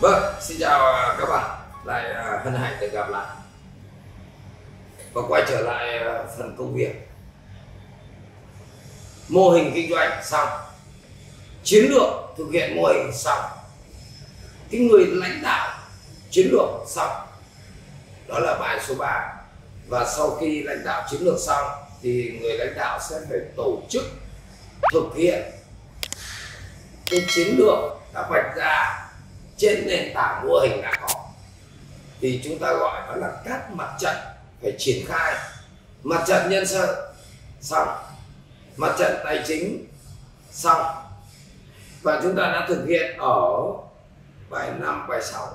Vâng, xin chào các bạn. Lại à, hân hạnh được gặp lại. Và quay trở lại à, phần công việc. Mô hình kinh doanh xong. Chiến lược thực hiện mô hình xong. Cái người lãnh đạo chiến lược xong. Đó là bài số 3 Và sau khi lãnh đạo chiến lược xong Thì người lãnh đạo sẽ phải tổ chức thực hiện cái chiến lược đã vạch ra trên nền tảng mô hình đã có. Thì chúng ta gọi đó là các mặt trận phải triển khai. Mặt trận nhân sự, xong. Mặt trận tài chính, xong. Và chúng ta đã thực hiện ở bài năm, bài sáu.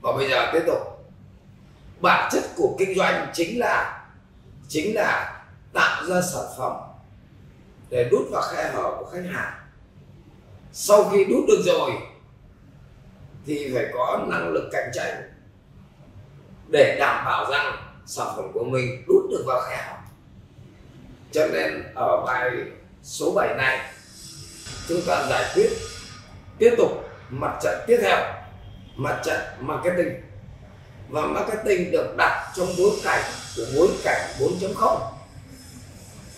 Và bây giờ tiếp tục. Bản chất của kinh doanh chính là chính là tạo ra sản phẩm để đút vào khe hở của khách hàng. Sau khi đút được rồi thì phải có năng lực cạnh tranh để đảm bảo rằng sản phẩm của mình đút được vào khách hàng cho nên ở bài số 7 này, chúng ta giải quyết tiếp tục mặt trận tiếp theo, mặt trận marketing. Và marketing được đặt trong bối cảnh của bối cảnh 4.0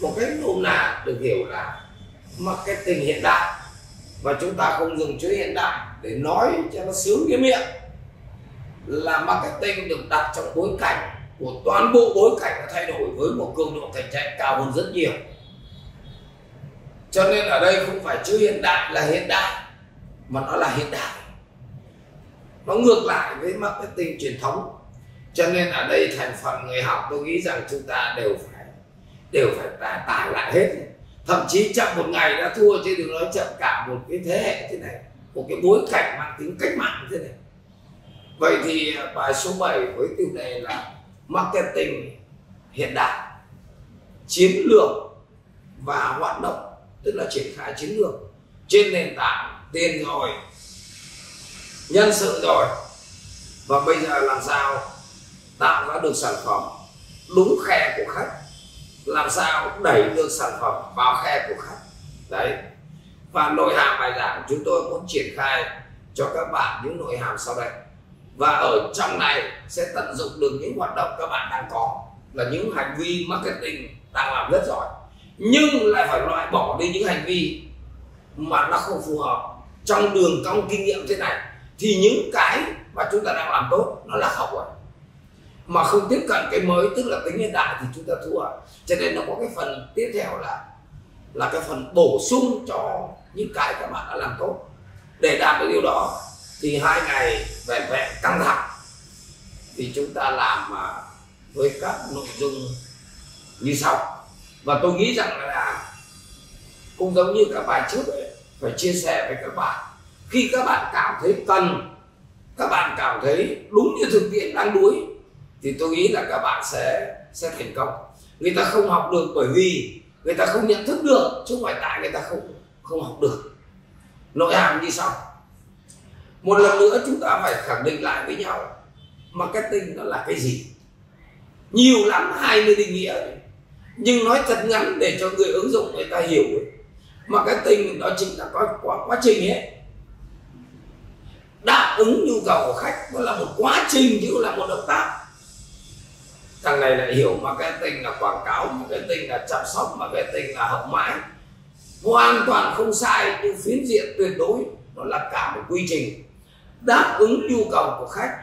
một cách nôm na được hiểu là marketing hiện đại và chúng ta không dùng chữ hiện đại để nói cho nó sướng cái miệng. Là marketing được đặt trong bối cảnh của toàn bộ bối cảnh đã thay đổi với một cường độ cạnh tranh cao hơn rất nhiều. Cho nên ở đây không phải chữ hiện đại là hiện đại mà nó là hiện đại. Nó ngược lại với marketing truyền thống. Cho nên ở đây thành phần người học tôi nghĩ rằng chúng ta đều phải đều phải tải, tải lại hết thậm chí chậm một ngày đã thua, chứ đừng nói chậm cả một cái thế hệ thế này. Một cái bối cảnh mang tính cách mạng thế này. Vậy thì à, bài số 7 với tiêu đề là marketing hiện đại, chiến lược và hoạt động, tức là triển khai chiến lược trên nền tảng tiền rồi, nhân sự rồi. Và bây giờ làm sao? Tạo ra được sản phẩm đúng khe của khách làm sao đẩy được sản phẩm vào khe của khách. Đấy. Và nội hàm bài giảng chúng tôi muốn triển khai cho các bạn những nội hàm sau đây. Và ở trong này sẽ tận dụng được những hoạt động các bạn đang có, là những hành vi marketing đang làm rất giỏi. Nhưng lại phải loại bỏ đi những hành vi mà nó không phù hợp. Trong đường cong kinh nghiệm thế này, thì những cái mà chúng ta đang làm tốt, nó là học rồi mà không tiếp cận cái mới tức là tính hiện đại thì chúng ta thua. Cho nên nó có cái phần tiếp theo là là cái phần bổ sung cho những cái các bạn đã làm tốt. Để đạt được điều đó thì hai ngày vẹn vẹn căng thẳng thì chúng ta làm mà với các nội dung như sau. Và tôi nghĩ rằng là cũng giống như các bài trước ấy, phải chia sẻ với các bạn. Khi các bạn cảm thấy cần các bạn cảm thấy đúng như thực tiễn đang đuối thì tôi nghĩ là các bạn sẽ sẽ thành công. Người ta không học được bởi vì người ta không nhận thức được chứ ngoại phải tại người ta không không học được. Nội hàm như sau. Một lần nữa chúng ta phải khẳng định lại với nhau marketing nó là cái gì? Nhiều lắm 20 định nghĩa. Nhưng nói thật ngắn để cho người ứng dụng người ta hiểu marketing đó chính là có quá, quá trình ấy. Đáp ứng nhu cầu của khách nó là một quá trình chứ là một động tác thằng này lại hiểu marketing là quảng cáo, marketing là chăm sóc, marketing là hậu mãi. Hoàn toàn không sai, nhưng phiến diện tuyệt đối, nó là cả một quy trình đáp ứng nhu cầu của khách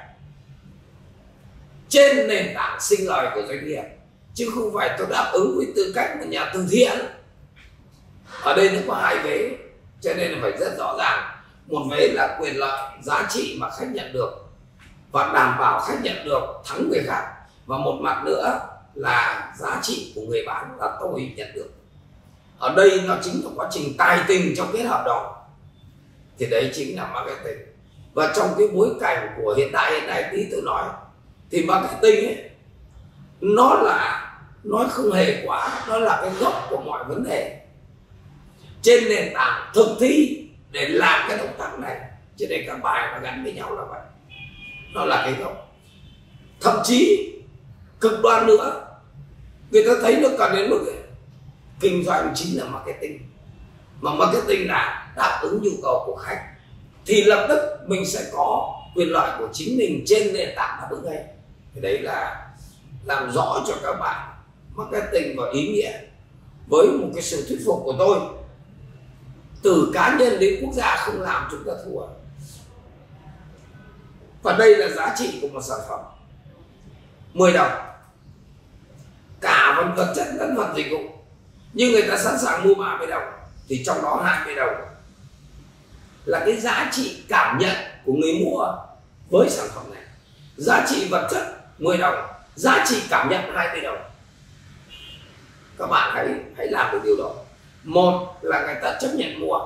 trên nền tảng sinh lời của doanh nghiệp. Chứ không phải tôi đáp ứng với tư cách một nhà từ thiện. Ở đây nó có hai vế, cho nên là phải rất rõ ràng. Một vế là quyền lợi, giá trị mà khách nhận được và đảm bảo khách nhận được thắng người khác và một mặt nữa là giá trị của người bán là tôi nhận được. Ở đây nó chính là quá trình tài tình trong kết hợp đó. Thì đấy chính là marketing. Và trong cái bối cảnh của hiện đại, hiện nay tí tôi nói, thì marketing ấy, nó là, nó không hề quá, nó là cái gốc của mọi vấn đề. Trên nền tảng thực thi để làm cái động tác này cho nên các bài nó gắn với nhau là vậy. Nó là cái gốc. Thậm chí cực đoan nữa. Người ta thấy nó cần đến mức ấy. kinh doanh chính là marketing. Mà marketing là đáp ứng nhu cầu của khách. Thì lập tức mình sẽ có quyền lợi của chính mình trên nền tảng đáp ứng ấy. Thì đấy là làm rõ cho các bạn marketing và ý nghĩa với một cái sự thuyết phục của tôi. Từ cá nhân đến quốc gia không làm chúng ta thua. Và đây là giá trị của một sản phẩm. 10 đồng. Cả phần vật chất lẫn phần dịch vụ. Nhưng người ta sẵn sàng mua 30 đồng, thì trong đó 20 đồng là cái giá trị cảm nhận của người mua với sản phẩm này. Giá trị vật chất 10 đồng, giá trị cảm nhận 20 đồng. Các bạn hãy hãy làm được điều đó. Một là người ta chấp nhận mua,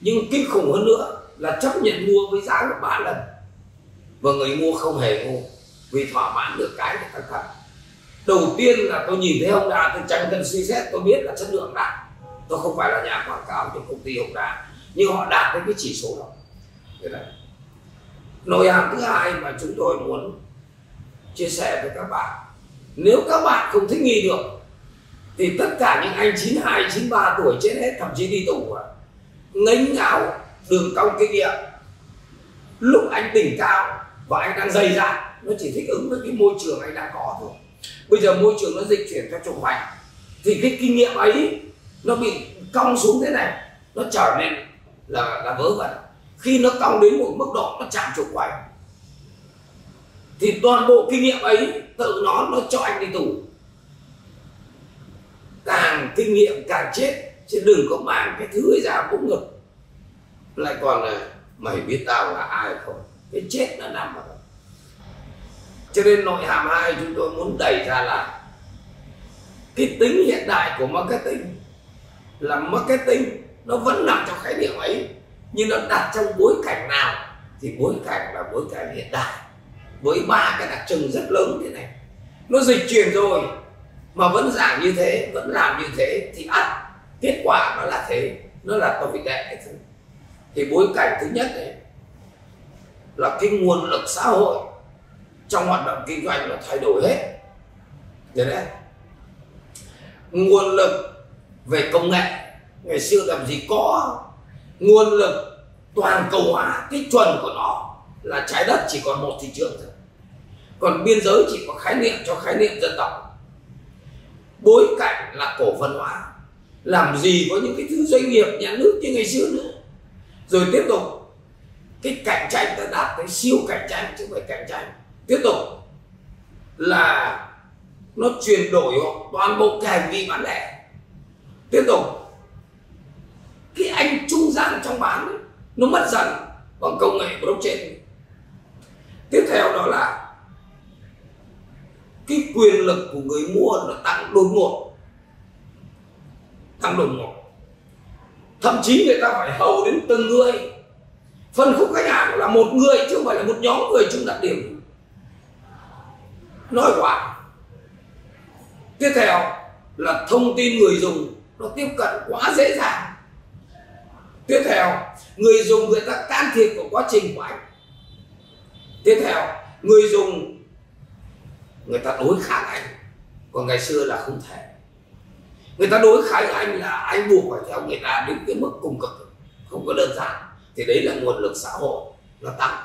nhưng kinh khủng hơn nữa là chấp nhận mua với giá gấp ba lần. Và người mua không hề ngu vì thỏa mãn được cái người ta cần đầu tiên là tôi nhìn thấy ông đà tôi chẳng cần suy xét tôi biết là chất lượng đạt tôi không phải là nhà quảng cáo cho công ty ông đà nhưng họ đạt đến cái chỉ số đó. Thế đấy. nội hàm thứ hai mà chúng tôi muốn chia sẻ với các bạn nếu các bạn không thích nghi được thì tất cả những anh 92, 93 tuổi chết hết thậm chí đi tù à ngánh ngáo đường cong kinh nghiệm. Lúc anh tỉnh cao và anh đang dày dạn nó chỉ thích ứng với cái môi trường anh đang có thôi. Bây giờ môi trường nó dịch chuyển theo trục hoạch thì cái kinh nghiệm ấy nó bị cong xuống thế này, nó trở nên là là vớ vẩn. Khi nó cong đến một mức độ nó chạm trục hoạch thì toàn bộ kinh nghiệm ấy tự nó nó cho anh đi tù. Càng kinh nghiệm càng chết, chứ đừng có mang cái thứ ấy ra cũng ngực. Lại còn là, mày biết tao là ai không? Cái chết nó nằm ở đó cho nên nội hàm hai chúng tôi muốn đẩy ra là cái tính hiện đại của marketing là marketing nó vẫn nằm trong khái niệm ấy, nhưng nó đặt trong bối cảnh nào thì bối cảnh là bối cảnh hiện đại. Với ba cái đặc trưng rất lớn thế này. Nó dịch chuyển rồi mà vẫn giảng như thế, vẫn làm như thế thì ắt, kết quả nó là thế, nó là tồi tệ thì bối cảnh thứ nhất đấy là cái nguồn lực xã hội trong hoạt động kinh doanh nó thay đổi hết. Đấy đấy. Nguồn lực về công nghệ, ngày xưa làm gì có. Nguồn lực toàn cầu hóa, cái chuẩn của nó là trái đất chỉ còn một thị trường thôi. Còn biên giới chỉ có khái niệm cho khái niệm dân tộc. Bối cảnh là cổ phần hóa. Làm gì có những cái thứ doanh nghiệp, nhà nước như ngày xưa nữa. Rồi tiếp tục, cái cạnh tranh ta đạt tới siêu cạnh tranh chứ không phải cạnh tranh tiếp tục là nó chuyển đổi toàn bộ cái hành vi bán lẻ. Tiếp tục cái anh trung gian trong bán ấy, nó mất dần bằng công nghệ blockchain. Tiếp theo đó là cái quyền lực của người mua nó tăng đột ngột. Tăng đột ngột. Thậm chí người ta phải hầu đến từng người. Phân khúc khách hàng là một người chứ không phải là một nhóm người chung đặc điểm nói quả tiếp theo là thông tin người dùng nó tiếp cận quá dễ dàng. Tiếp theo, người dùng người ta can thiệp vào quá trình của anh. Tiếp theo, người dùng người ta đối kháng anh. Còn ngày xưa là không thể. Người ta đối kháng anh là anh buộc phải theo người ta đến cái mức cùng cực. Không có đơn giản. Thì đấy là nguồn lực xã hội nó tăng.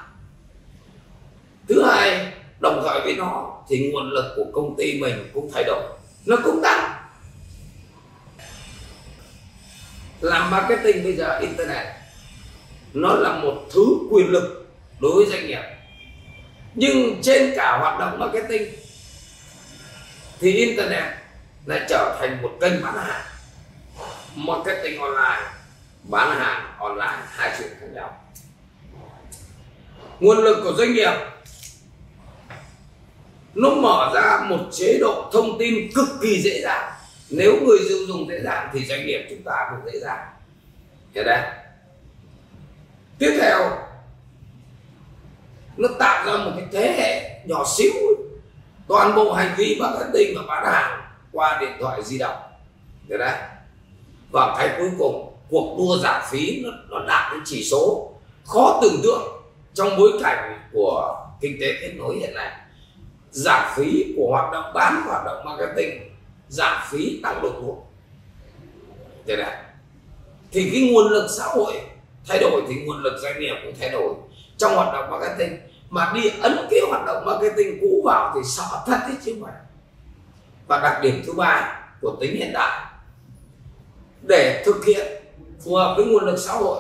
Thứ hai, đồng thời với nó thì nguồn lực của công ty mình cũng thay đổi. Nó cũng tăng. Làm marketing bây giờ internet, nó là một thứ quyền lực đối với doanh nghiệp. Nhưng trên cả hoạt động marketing thì internet lại trở thành một kênh bán hàng. Marketing online, bán hàng online, hai chuyện khác nhau. Nguồn lực của doanh nghiệp nó mở ra một chế độ thông tin cực kỳ dễ dàng. Nếu người tiêu dùng dễ dàng thì doanh nghiệp chúng ta cũng dễ dàng. Hiểu đấy. Tiếp theo nó tạo ra một cái thế hệ nhỏ xíu. Toàn bộ hành vi bán thân marketing và bán hàng qua điện thoại di động. Thế đấy. Và cái cuối cùng cuộc đua giảm phí nó, nó đạt đến chỉ số khó tưởng tượng trong bối cảnh của kinh tế kết nối hiện nay giảm phí của hoạt động, bán hoạt động marketing, giảm phí tăng đột ngột thế này, thì cái nguồn lực xã hội thay đổi, thì nguồn lực doanh nghiệp cũng thay đổi. Trong hoạt động marketing, mà đi ấn cái hoạt động marketing cũ vào thì sợ thật đấy chứ mà phải. Và đặc điểm thứ ba của tính hiện đại, để thực hiện phù hợp với nguồn lực xã hội,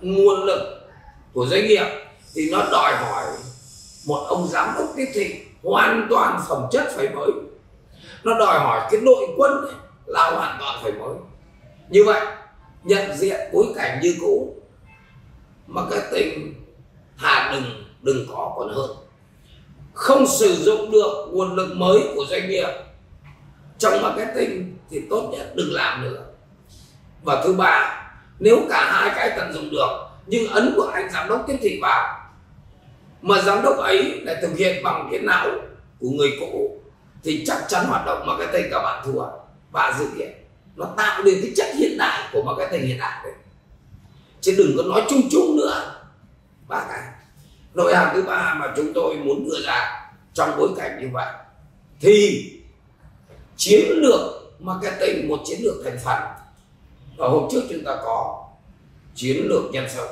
nguồn lực của doanh nghiệp thì nó đòi hỏi một ông giám đốc tiếp thị hoàn toàn phẩm chất phải mới. Nó đòi hỏi cái đội quân ấy là hoàn toàn phải mới. Như vậy, nhận diện bối cảnh như cũ, mà cái tình thà đừng đừng có còn hơn. Không sử dụng được nguồn lực mới của doanh nghiệp, trong marketing thì tốt nhất đừng làm nữa. Và thứ ba, nếu cả hai cái tận dụng được, nhưng ấn của anh giám đốc tiếp thị vào mà giám đốc ấy lại thực hiện bằng cái não của người cũ. Thì chắc chắn hoạt động marketing các bạn thua. Và dự kiện, nó tạo nên cái chất hiện đại của marketing hiện đại đấy. Chứ đừng có nói chung chung nữa. Ba cái. Nội hàm thứ ba mà chúng tôi muốn đưa ra trong bối cảnh như vậy, thì chiến lược marketing, một chiến lược thành phần. Và hôm trước chúng ta có chiến lược nhân sự,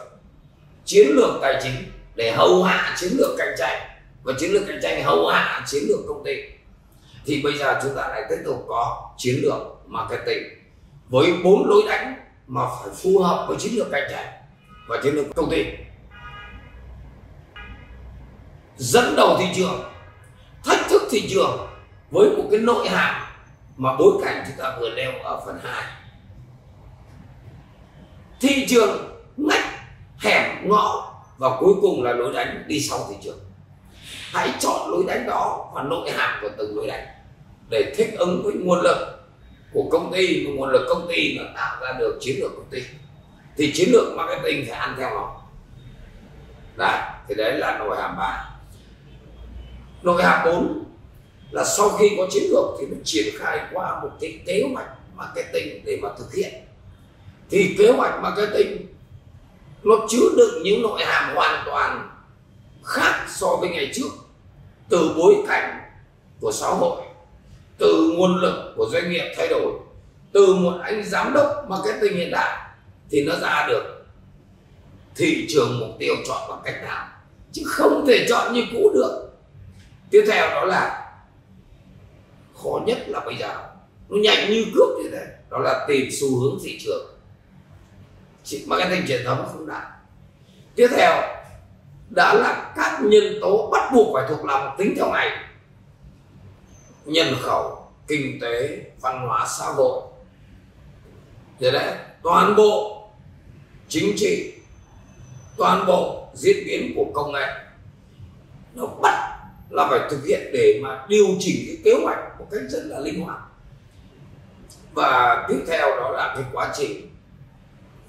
chiến lược tài chính để hầu hạ chiến lược cạnh tranh. Và chiến lược cạnh tranh hầu hạ chiến lược công ty. Thì bây giờ chúng ta lại tiếp tục có chiến lược marketing với bốn lối đánh mà phải phù hợp với chiến lược cạnh tranh và chiến lược công ty. Dẫn đầu thị trường, thách thức thị trường với một cái nội hàm mà bối cảnh chúng ta vừa nêu ở phần 2 thị trường ngách, hẻm ngõ và cuối cùng là lối đánh đi sau thị trường. Hãy chọn lối đánh đó và nội hàm của từng lối đánh để thích ứng với nguồn lực của công ty và nguồn lực công ty nó tạo ra được chiến lược công ty. Thì chiến lược marketing phải ăn theo nó. Đấy thì đấy là nội hàm ba. Nội hàm bốn là sau khi có chiến lược thì nó triển khai qua một cái kế hoạch marketing để mà thực hiện. Thì kế hoạch marketing nó chứa đựng những nội hàm hoàn toàn khác so với ngày trước. Từ bối cảnh của xã hội, từ nguồn lực của doanh nghiệp thay đổi, từ một anh giám đốc marketing hiện đại thì nó ra được thị trường mục tiêu chọn bằng cách nào? Chứ không thể chọn như cũ được. Tiếp theo đó là khó nhất là bây giờ. Nó nhanh như cướp như thế. Đó là tìm xu hướng thị trường marketing truyền thống không đạt. Tiếp theo, đã là các nhân tố bắt buộc phải thuộc lòng, tính theo ngày. Nhân khẩu, kinh tế, văn hóa, xã hội. Thế đấy, toàn bộ chính trị, toàn bộ diễn biến của công nghệ, nó bắt là phải thực hiện để mà điều chỉnh cái kế hoạch một cách rất là linh hoạt. Và tiếp theo đó là cái quá trình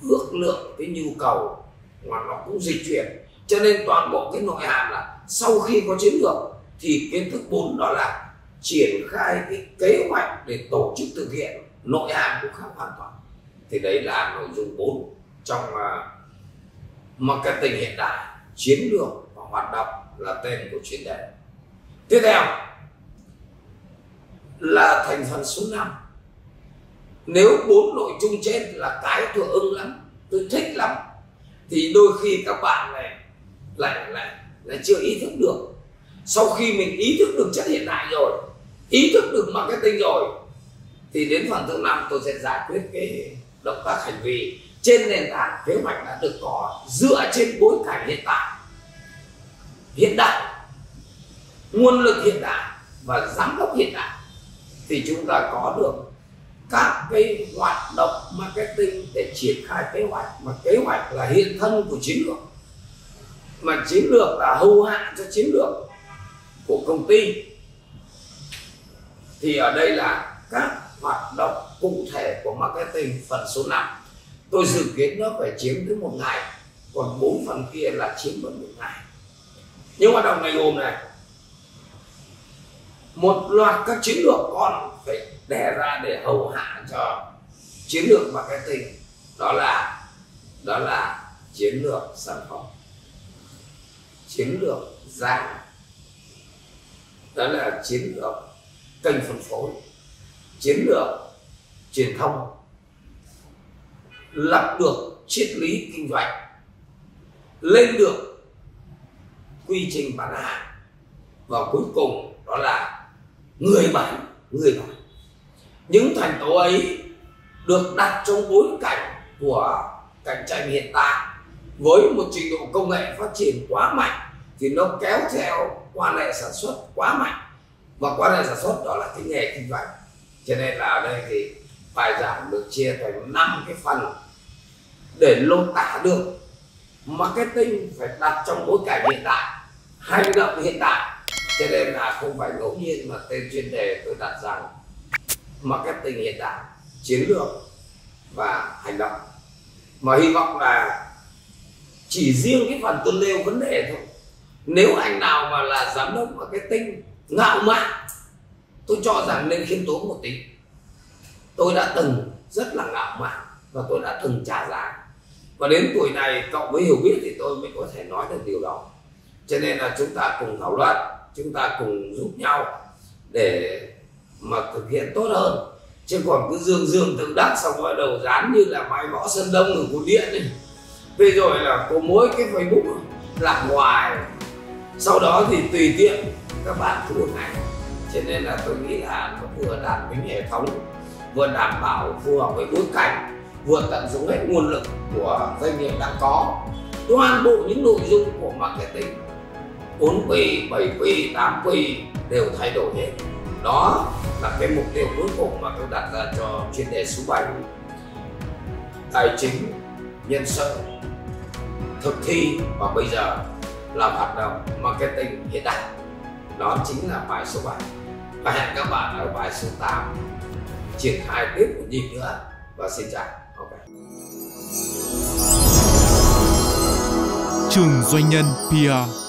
ước lượng cái nhu cầu mà nó cũng dịch chuyển. Cho nên toàn bộ cái nội hàm là sau khi có chiến lược thì kiến thức bốn đó là triển khai cái kế hoạch để tổ chức thực hiện. Nội hàm cũng khác hoàn toàn. Thì đấy là nội dung 4 trong uh, marketing hiện đại chiến lược và hoạt động là tên của chuyên đề. Tiếp theo là thành phần số 5 nếu bốn nội dung trên là cái tôi ưng lắm, tôi thích lắm, thì đôi khi các bạn này lại lại lại chưa ý thức được. Sau khi mình ý thức được chất hiện đại rồi, ý thức được marketing rồi, thì đến phần thứ năm tôi sẽ giải quyết cái động tác hành vi. Trên nền tảng kế hoạch đã được có, dựa trên bối cảnh hiện tại, hiện đại, nguồn lực hiện đại và giám đốc hiện đại, thì chúng ta có được các cái hoạt động marketing để triển khai kế hoạch, mà kế hoạch là hiện thân của chiến lược. Mà chiến lược là hầu hạ cho chiến lược của công ty. Thì ở đây là các hoạt động cụ thể của marketing phần số 5 tôi dự kiến nó phải chiếm tới một ngày, còn bốn phần kia là chiếm vào một ngày. Nhưng hoạt động này gồm này. Một loạt các chiến lược còn phải đẻ ra để hầu hạ cho chiến lược marketing. Đó là đó là chiến lược sản phẩm. Chiến lược giá đó là chiến lược kênh phân phối. Chiến lược truyền thông. Lập được triết lý kinh doanh. Lên được quy trình bán hàng. Và cuối cùng đó là người bán người bán những thành tố ấy được đặt trong bối cảnh của cạnh tranh hiện tại. Với một trình độ công nghệ phát triển quá mạnh thì nó kéo theo quan hệ sản xuất quá mạnh. Và quan hệ sản xuất đó là cái nghề kinh doanh. Cho nên là ở đây thì bài giảng được chia thành năm cái phần để lột tả được marketing phải đặt trong bối cảnh hiện tại, hành động hiện tại. Cho nên là không phải ngẫu nhiên mà tên chuyên đề tôi đặt rằng marketing hiện đại, chiến lược và hành động. Mà hy vọng là chỉ riêng cái phần tôi nêu vấn đề thôi. Nếu anh nào mà là giám đốc marketing ngạo mạn, tôi cho rằng nên khiêm tốn một tí. Tôi đã từng rất là ngạo mạn và tôi đã từng trả giá. Và đến tuổi này cộng với hiểu biết thì tôi mới có thể nói được điều đó. Cho nên là chúng ta cùng thảo luận, chúng ta cùng giúp nhau để mà thực hiện tốt hơn. Chứ còn cứ dương dương tự đắc xong bắt đầu dán như là máy võ sơn đông ở cột điện ấy. Bây rồi là có mỗi cái facebook làm ngoài. Sau đó thì tùy tiện các bạn thu này cho nên là tôi nghĩ là nó vừa đạt với hệ thống vừa đảm bảo phù hợp với bối cảnh vừa tận dụng hết nguồn lực của doanh nghiệp đang có. Toàn bộ những nội dung của marketing 4 quỳ, 7 quỳ, 8 quỳ đều thay đổi hết. Đó cái mục tiêu cuối cùng mà tôi đặt ra cho chuyên đề số 7 tài chính, nhân sự, thực thi và bây giờ là hoạt động marketing hiện đại. Đó chính là bài số 7 và hẹn các bạn ở bài số 8 triển khai tiếp một nhịp nữa. Và xin chào. Ok. Trường doanh nhân PR